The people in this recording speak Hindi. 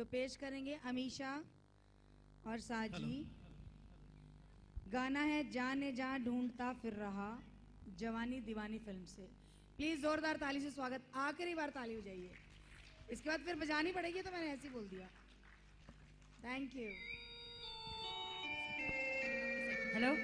जो पेश करेंगे अमीशा और साजी। गाना है, जाने जा ढूंढता फिर रहा, जवानी दीवानी फ़िल्म से। प्लीज़ जोरदार ताली से स्वागत, आखिरी बार ताली हो जाइए इसके बाद फिर बजानी पड़ेगी तो मैंने ऐसे बोल दिया। Thank you hello